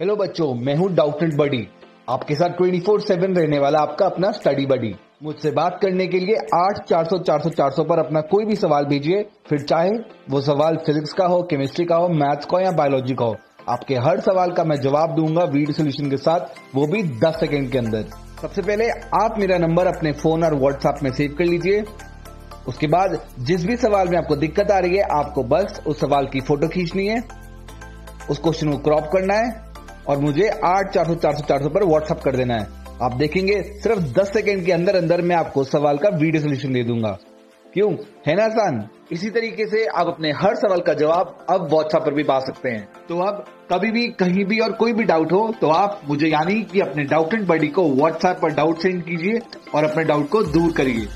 Hello बच्चों, मैं हूँ डाउटेड बडी आपके साथ 24/7 रहने वाला आपका अपना स्टडी बडी मुझसे बात करने के लिए आठ चार सौ चार सौ चार सौ पर अपना कोई भी सवाल भेजिए। फिर चाहे वो सवाल फिजिक्स का हो केमिस्ट्री का हो मैथ्स का हो या बायोलॉजी का हो, आपके हर सवाल का मैं जवाब दूँगा वीडियो सोल्यूशन के साथ, वो भी 10 सेकेंड के अंदर। सबसे पहले आप मेरा नंबर अपने फ़ोन और व्हाट्सएप में सेव कर लीजिए। उसके बाद जिस भी सवाल में आपको दिक्कत आ रही है, आपको बस उस सवाल की फ़ोटो खींचनी है। उस क्वेश्चन को क्रॉप करना है। और मुझे आठ चार सौ चार सौ चार सौ पर व्हाट्सअप कर देना है। आप देखेंगे, सिर्फ़ दस सेकेंड के अंदर अंदर मैं आपको सवाल का वीडियो सोल्यूशन दे दूँगा। क्यों? है ना, आसान? इसी तरीके से आप अपने हर सवाल का जवाब अब व्हाट्सएप पर भी पा सकते हैं। तो अब कभी भी, कहीं भी और कोई भी डाउट हो तो आप मुझे यानी कि अपने डाउट एंड बडी को व्हाट्सएप पर डाउट सेंड कीजिए और अपने डाउट को दूर करिए।